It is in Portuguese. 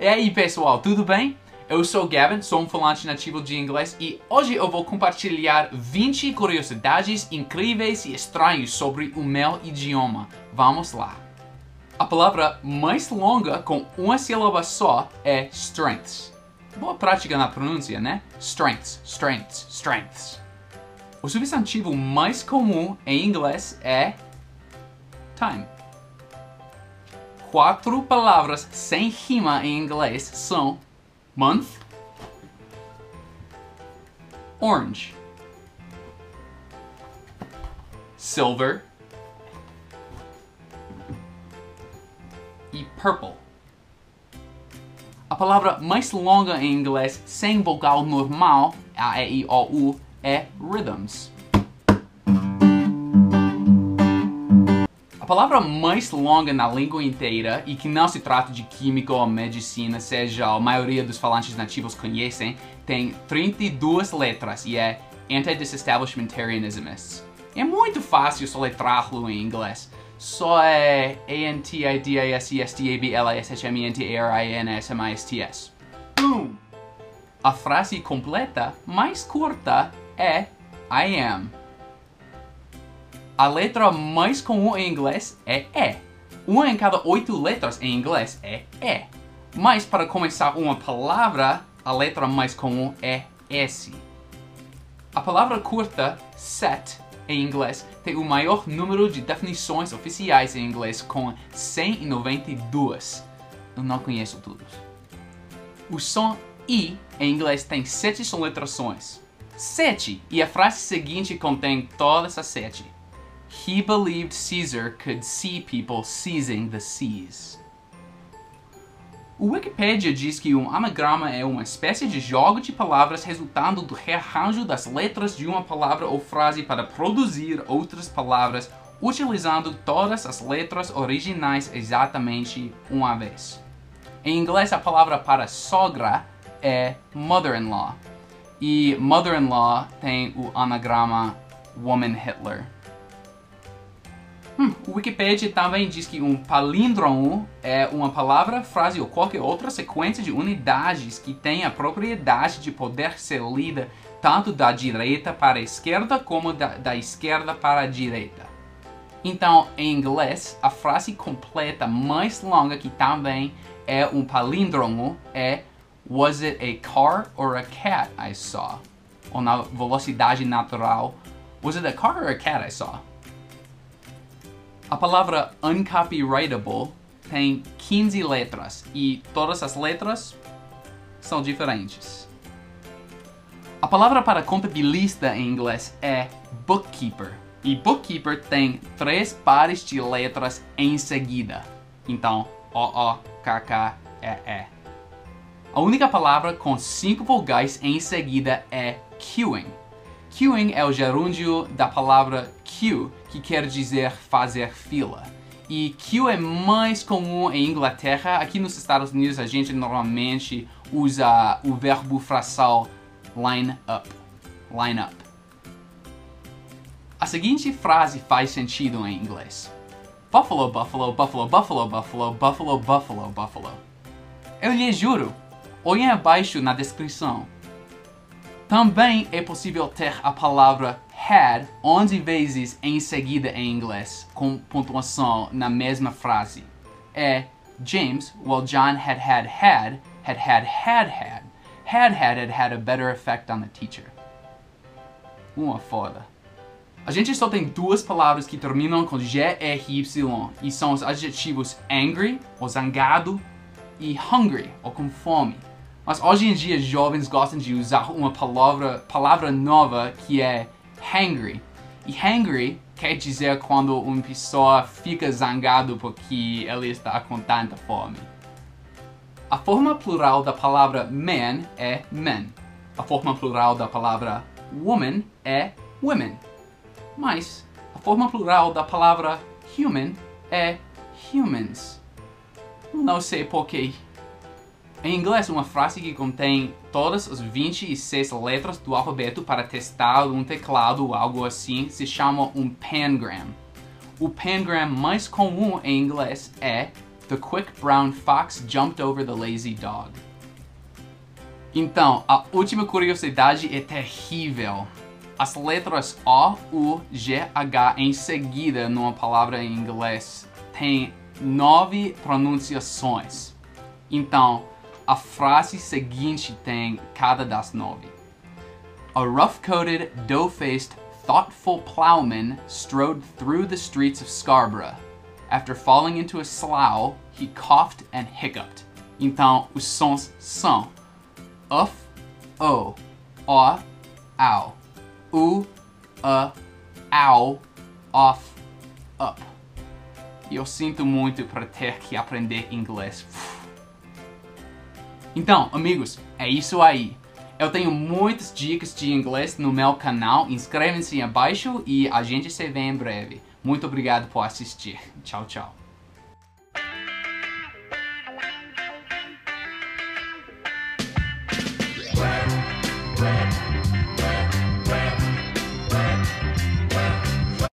E aí pessoal, tudo bem? Eu sou Gavin, sou um falante nativo de inglês e hoje eu vou compartilhar 20 curiosidades incríveis e estranhas sobre o meu idioma. Vamos lá! A palavra mais longa com uma sílaba só é strengths. Boa prática na pronúncia, né? Strengths, strengths, strengths. O substantivo mais comum em inglês é time quatro palavras sem rima em inglês são month, orange, silver e purple. A palavra mais longa em inglês sem vogal normal, a, e, i, o, u, é rhythms. A palavra mais longa na língua inteira e que não se trata de química ou medicina, seja a maioria dos falantes nativos conhecem, tem 32 letras e é Anti-Disestablishmentarianismus. É muito fácil soletrá-lo em inglês. Só é A-N-T-I-D-I-S-E-S-T-A-B-L-A-S-H-M-E-N-T-A-R-I-N-S-M-I-S-T-S. Boom! A frase completa mais curta é I am. A letra mais comum em inglês é E. Uma em cada oito letras em inglês é E. Mas para começar uma palavra, a letra mais comum é S. A palavra curta set em inglês tem o maior número de definições oficiais em inglês com 192. Eu não conheço todos. O som I em inglês tem sete soletrações. Sete! E a frase seguinte contém todas as sete. He believed Caesar could see people seizing the seas. O Wikipedia diz que um anagrama é uma espécie de jogo de palavras resultando do rearranjo das letras de uma palavra ou frase para produzir outras palavras utilizando todas as letras originais exatamente uma vez. Em inglês, a palavra para sogra é mother-in-law e mother-in-law tem o anagrama woman Hitler. Hum, o Wikipedia também diz que um palíndromo é uma palavra, frase ou qualquer outra sequência de unidades que tem a propriedade de poder ser lida tanto da direita para a esquerda como da, da esquerda para a direita. Então, em inglês, a frase completa mais longa que também é um palíndromo é Was it a car or a cat I saw? Ou na velocidade natural, Was it a car or a cat I saw? A palavra uncopyrightable tem 15 letras e todas as letras são diferentes. A palavra para contabilista em inglês é bookkeeper. E bookkeeper tem três pares de letras em seguida. Então, O-O-K-K-E-E. A única palavra com cinco vogais em seguida é queuing. Queuing é o gerúndio da palavra queue, que quer dizer fazer fila. E queue é mais comum em Inglaterra. Aqui nos Estados Unidos a gente normalmente usa o verbo frasal line up. Line up. A seguinte frase faz sentido em inglês. Buffalo, buffalo, buffalo, buffalo, buffalo, buffalo, buffalo, buffalo. Eu lhe juro, olhem abaixo na descrição. Também é possível ter a palavra had 11 vezes em seguida em inglês, com pontuação na mesma frase. É James, while John had had had, had had had had, had had had had a better effect on the teacher. Uma foda. A gente só tem duas palavras que terminam com G-R-Y e são os adjetivos angry, ou zangado, e hungry, ou com fome. Mas hoje em dia jovens gostam de usar uma palavra, palavra nova que é hangry. E hangry quer dizer quando uma pessoa fica zangado porque ele está com tanta fome. A forma plural da palavra man é men. A forma plural da palavra woman é women. Mas a forma plural da palavra human é humans. Não sei porquê em inglês, uma frase que contém todas as 26 letras do alfabeto para testar um teclado ou algo assim se chama um pangram. O pangram mais comum em inglês é The quick brown fox jumped over the lazy dog. Então, a última curiosidade é terrível. As letras O, U, G, H em seguida numa palavra em inglês têm nove pronunciações. Então, a frase seguinte tem cada das nove. A rough-coated, dough-faced, thoughtful plowman strode through the streets of Scarborough. After falling into a slough, he coughed and hiccuped. Então, os sons são uf, o, o, au, u, a, au, off, up. Eu sinto muito para ter que aprender inglês. Então, amigos, é isso aí. Eu tenho muitas dicas de inglês no meu canal. Inscrevem-se abaixo e a gente se vê em breve. Muito obrigado por assistir. Tchau, tchau.